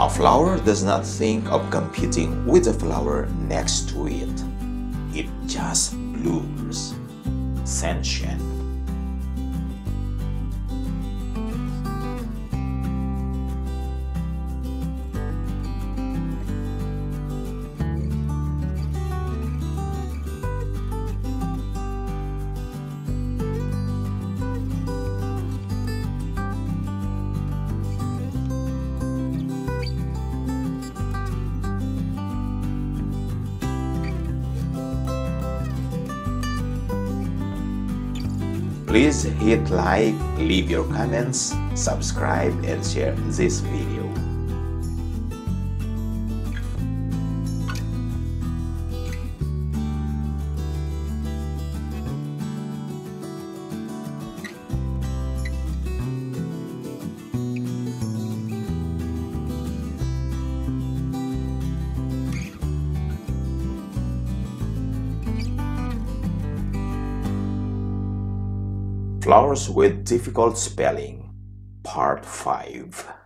A flower does not think of competing with the flower next to it. It just blooms. Zen Shin. Please hit like, leave your comments, subscribe and share this video. Flowers with difficult spelling, part 5.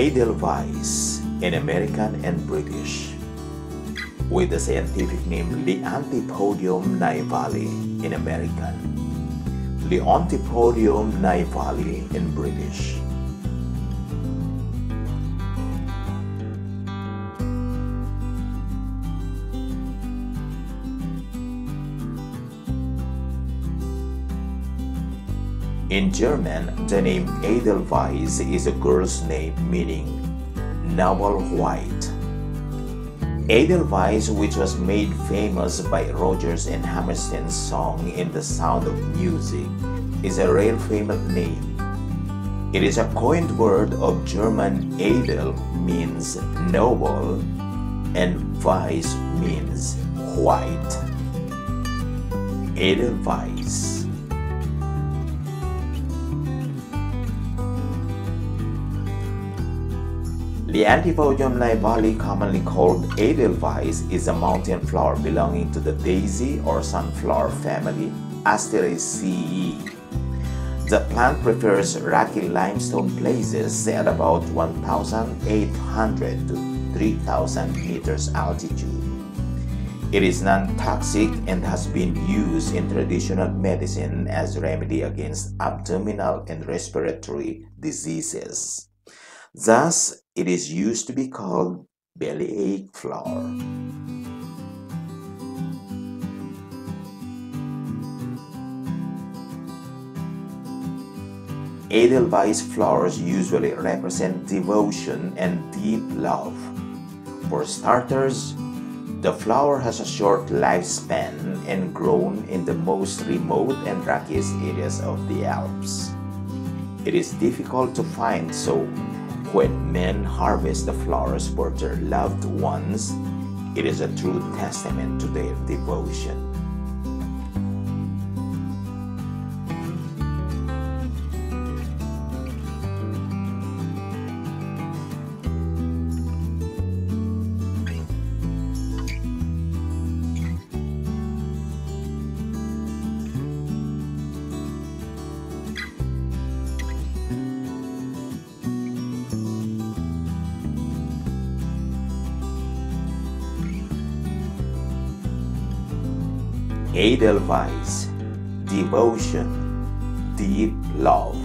Edelweiss in American and British, with the scientific name Leontopodium nivale in American, Leontopodium nivale in British. In German, the name Edelweiss is a girl's name meaning noble white. Edelweiss, which was made famous by Rodgers and Hammerstein's song In the Sound of Music, is a rare famous name. It is a coined word of German Edel means noble and Weiss means white. Edelweiss. Leontopodium nivale, commonly called Edelweiss, is a mountain flower belonging to the daisy or sunflower family Asteraceae. The plant prefers rocky limestone places at about 1,800 to 3,000 meters altitude. It is non-toxic and has been used in traditional medicine as a remedy against abdominal and respiratory diseases. Thus, it is used to be called bellyache flower. Edelweiss flowers usually represent devotion and deep love. For starters, the flower has a short lifespan and grown in the most remote and rockiest areas of the Alps. It is difficult to find, so when men harvest the flowers for their loved ones, it is a true testament to their devotion. Edelweiss, devotion, deep love.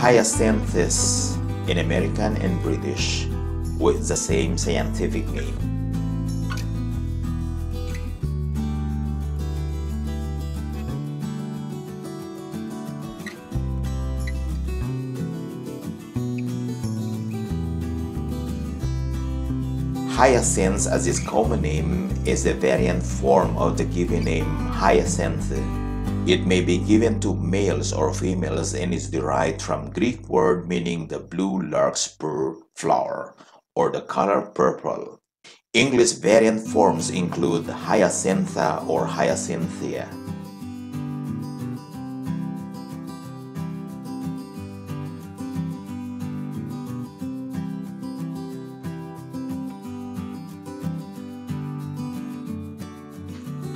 Hyacinthus in American and British with the same scientific name. Hyacinth as its common name is a variant form of the given name hyacinth. It may be given to males or females and is derived from Greek word meaning the blue larkspur flower or the color purple. English variant forms include hyacintha or hyacinthia.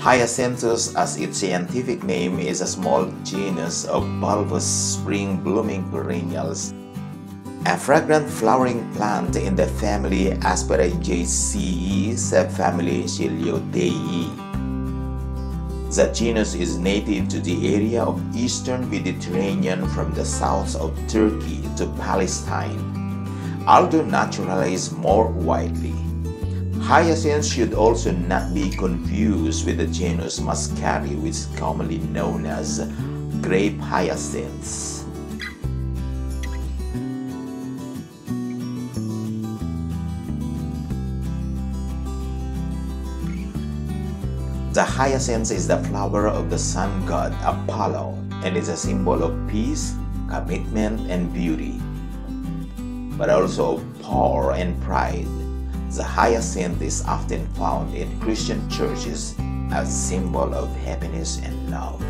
Hyacinthus, as its scientific name, is a small genus of bulbous spring-blooming perennials, a fragrant flowering plant in the family Asparagaceae subfamily Scilloideae. The genus is native to the area of eastern Mediterranean from the south of Turkey to Palestine, although naturalized more widely. Hyacinth should also not be confused with the genus Muscari which is commonly known as grape hyacinths. The hyacinth is the flower of the sun god Apollo and is a symbol of peace, commitment, and beauty, but also of power and pride. The hyacinth is often found in Christian churches as a symbol of happiness and love.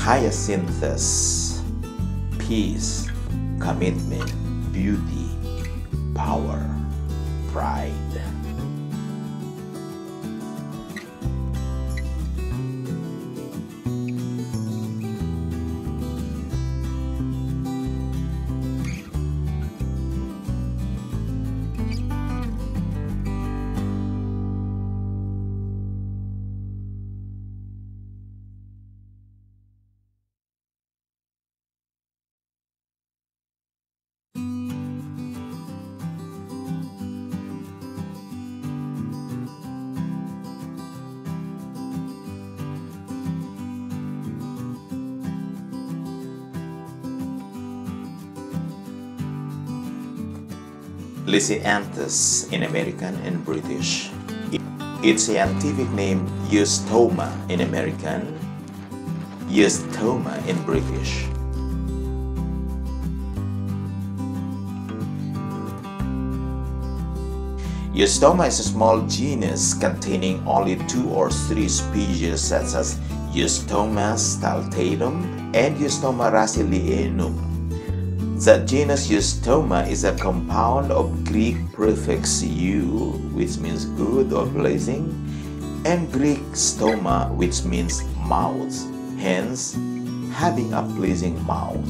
Hyacinthus peace, commitment, beauty, power, pride. Lisianthus in American and British. Its scientific name Eustoma in American, Eustoma in British. Eustoma is a small genus containing only two or three species such as Eustoma styleatum and Eustoma russellianum. The genus Eustoma is a compound of Greek prefix "eu," which means good or blessing, and Greek stoma, which means mouth, hence having a pleasing mouth.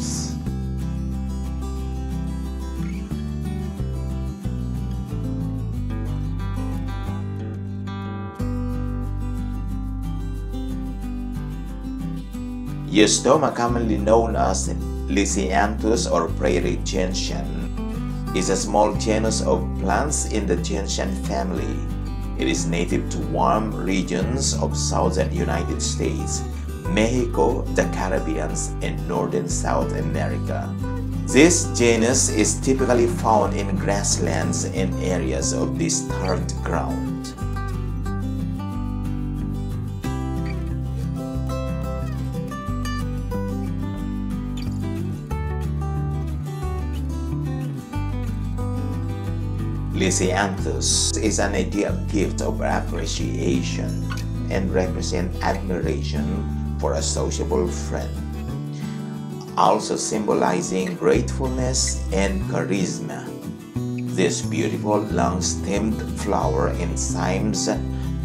Eustoma, commonly known as Lisianthus or prairie gentian is a small genus of plants in the gentian family. It is native to warm regions of southern United States, Mexico, the Caribbean, and northern South America. This genus is typically found in grasslands and areas of disturbed ground. Lisianthus is an ideal gift of appreciation and represent admiration for a sociable friend, also symbolizing gratefulness and charisma. This beautiful long-stemmed flower in cymes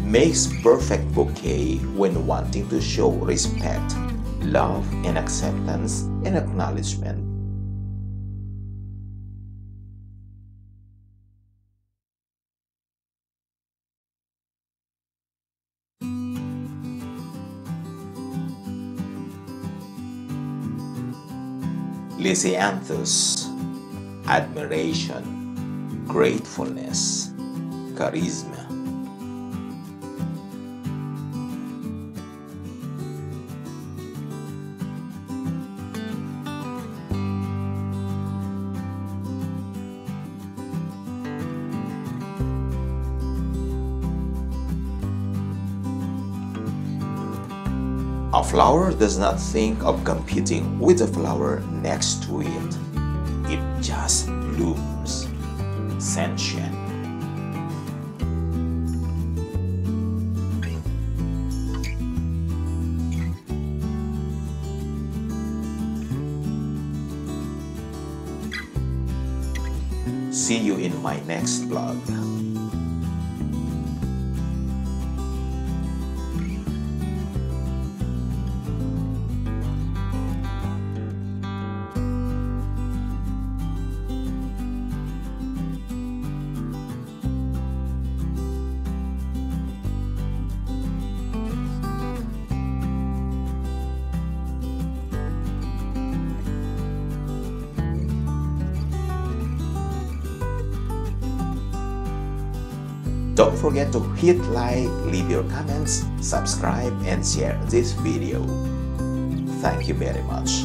makes perfect bouquet when wanting to show respect, love, and acceptance and acknowledgement. Lisianthus, admiration, gratefulness, charisma. A flower does not think of competing with the flower next to it. It just blooms, Zen Shin. See you in my next vlog. Don't forget to hit like, leave your comments, subscribe, and share this video. Thank you very much.